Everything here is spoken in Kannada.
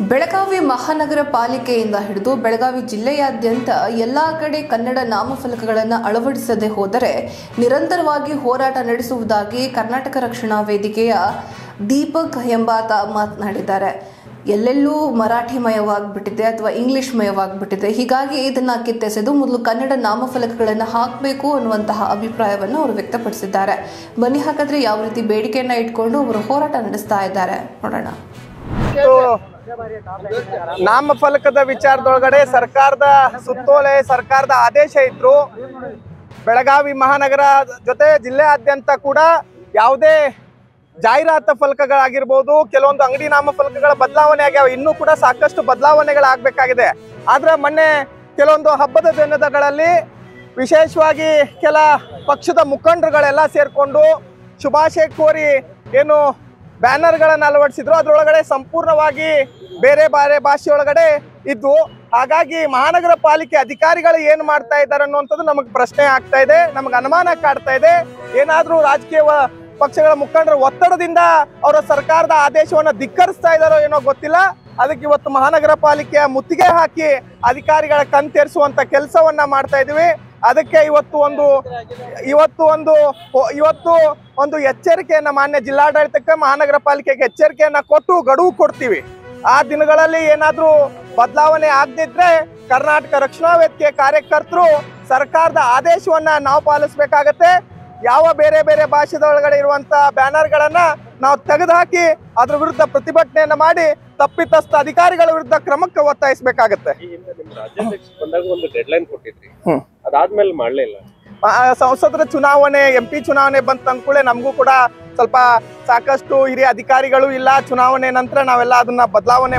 ಬೆಳಗಾವಿ ಮಹಾನಗರ ಪಾಲಿಕೆಯಿಂದ ಹಿಡಿದು ಬೆಳಗಾವಿ ಜಿಲ್ಲೆಯಾದ್ಯಂತ ಎಲ್ಲ ಕಡೆ ಕನ್ನಡ ನಾಮಫಲಕಗಳನ್ನು ಅಳವಡಿಸದೆ ಹೋದರೆ ನಿರಂತರವಾಗಿ ಹೋರಾಟ ನಡೆಸುವುದಾಗಿ ಕರ್ನಾಟಕ ರಕ್ಷಣಾ ವೇದಿಕೆಯ ದೀಪಕ್ ಎಂಬಾತ ಮಾತನಾಡಿದ್ದಾರೆ. ಎಲ್ಲೆಲ್ಲೂ ಮರಾಠಿ ಮಯವಾಗಿಬಿಟ್ಟಿದೆ ಅಥವಾ ಇಂಗ್ಲಿಷ್ ಮಯವಾಗಿಬಿಟ್ಟಿದೆ ಹೀಗಾಗಿ ಇದನ್ನು ಕಿತ್ತೆಸೆದು ಮೊದಲು ಕನ್ನಡ ನಾಮಫಲಕಗಳನ್ನು ಹಾಕಬೇಕು ಅನ್ನುವಂತಹ ಅಭಿಪ್ರಾಯವನ್ನು ಅವರು ವ್ಯಕ್ತಪಡಿಸಿದ್ದಾರೆ. ಬನ್ನಿ ಹಾಕಿದ್ರೆ ಯಾವ ರೀತಿ ಬೇಡಿಕೆಯನ್ನ ಇಟ್ಕೊಂಡು ಅವರು ಹೋರಾಟ ನಡೆಸ್ತಾ ಇದ್ದಾರೆ. ನೋಡೋಣ. ಮತ್ತು ನಾಮಫಲಕದ ವಿಚಾರದೊಳಗಡೆ ಸರ್ಕಾರದ ಸುತ್ತೋಲೆ, ಸರ್ಕಾರದ ಆದೇಶ ಇದ್ರು, ಬೆಳಗಾವಿ ಮಹಾನಗರ ಜೊತೆ ಜಿಲ್ಲೆಯಾದ್ಯಂತ ಕೂಡ ಯಾವುದೇ ಜಾಹೀರಾತು ಫಲಕಗಳಾಗಿರ್ಬೋದು, ಕೆಲವೊಂದು ಅಂಗಡಿ ನಾಮ ಫಲಕಗಳ ಬದಲಾವಣೆ ಆಗ್ಯಾವ, ಇನ್ನೂ ಕೂಡ ಸಾಕಷ್ಟು ಬದಲಾವಣೆಗಳಾಗಬೇಕಾಗಿದೆ. ಆದ್ರೆ ಮೊನ್ನೆ ಕೆಲವೊಂದು ಹಬ್ಬದ ದಿನದಗಳಲ್ಲಿ ವಿಶೇಷವಾಗಿ ಕೆಲ ಪಕ್ಷದ ಮುಖಂಡರುಗಳೆಲ್ಲ ಸೇರ್ಕೊಂಡು ಶುಭಾಶಯ ಕೋರಿ ಏನು ಬ್ಯಾನರ್ಗಳನ್ನು ಅಳವಡಿಸಿದ್ರು. ಅದರೊಳಗಡೆ ಸಂಪೂರ್ಣವಾಗಿ ಬೇರೆ ಬೇರೆ ಭಾಷೆಯೊಳಗಡೆ ಇದ್ವು ಹಾಗಾಗಿ ಮಹಾನಗರ ಪಾಲಿಕೆ ಅಧಿಕಾರಿಗಳು ಏನು ಮಾಡ್ತಾ ಇದ್ದಾರೆ ಅನ್ನುವಂಥದ್ದು ನಮಗೆ ಪ್ರಶ್ನೆ ಆಗ್ತಾ ಇದೆ. ನಮಗೆ ಅನುಮಾನ ಕಾಡ್ತಾ ಇದೆ. ಏನಾದರೂ ರಾಜಕೀಯ ಪಕ್ಷಗಳ ಮುಖಂಡರ ಒತ್ತಡದಿಂದ ಅವರ ಸರ್ಕಾರದ ಆದೇಶವನ್ನು ಧಿಕ್ಕರಿಸ್ತಾ ಇದ್ದಾರೋ ಏನೋ ಗೊತ್ತಿಲ್ಲ. ಅದಕ್ಕೆ ಇವತ್ತು ಮಹಾನಗರ ಪಾಲಿಕೆಯ ಮುತ್ತಿಗೆ ಹಾಕಿ ಅಧಿಕಾರಿಗಳ ಕಣ್ತೇರಿಸುವಂತ ಕೆಲಸವನ್ನ ಮಾಡ್ತಾ ಇದೀವಿ. ಅದಕ್ಕೆ ಇವತ್ತು ಒಂದು ಇವತ್ತು ಒಂದು ಇವತ್ತು ಒಂದು ಎಚ್ಚರಿಕೆಯನ್ನು ಮಾನ್ಯ ಜಿಲ್ಲಾಡಳಿತಕ್ಕೆ ಮಹಾನಗರ ಪಾಲಿಕೆಗೆ ಎಚ್ಚರಿಕೆಯನ್ನು ಕೊಟ್ಟು ಗಡುವು ಕೊಡ್ತೀವಿ. ಆ ದಿನಗಳಲ್ಲಿ ಏನಾದರೂ ಬದಲಾವಣೆ ಆಗದಿದ್ರೆ ಕರ್ನಾಟಕ ರಕ್ಷಣಾ ವೇದಿಕೆ ಕಾರ್ಯಕರ್ತರು ಸರ್ಕಾರದ ಆದೇಶವನ್ನ ನಾವು ಪಾಲಿಸಬೇಕಾಗತ್ತೆ. ಯಾವ ಬೇರೆ ಬೇರೆ ಭಾಷೆದೊಳಗಡೆ ಇರುವಂತ ಬ್ಯಾನರ್ಗಳನ್ನು ನಾವು ತೆಗೆದುಹಾಕಿ ಅದ್ರ ವಿರುದ್ಧ ಪ್ರತಿಭಟನೆಯನ್ನ ಮಾಡಿ ತಪ್ಪಿತಸ್ಥ ಅಧಿಕಾರಿಗಳ ವಿರುದ್ಧ ಕ್ರಮಕ್ಕೆ ಒತ್ತಾಯಿಸಬೇಕಾಗತ್ತೆ. ಅದಾದ್ಮೇಲೆ ಮಾಡ್ಲಿಲ್ಲ. ಸಂಸದರ ಚುನಾವಣೆ, ಎಂ ಪಿ ಚುನಾವಣೆ ಬಂತ ಅಂದ್ಕೂಳೆ ನಮಗೂ ಕೂಡ ಸ್ವಲ್ಪ ಸಾಕಷ್ಟು ಹಿರಿಯ ಅಧಿಕಾರಿಗಳು ಇಲ್ಲ. ಚುನಾವಣೆ ನಂತರ ನಾವೆಲ್ಲ ಅದನ್ನ ಬದಲಾವಣೆ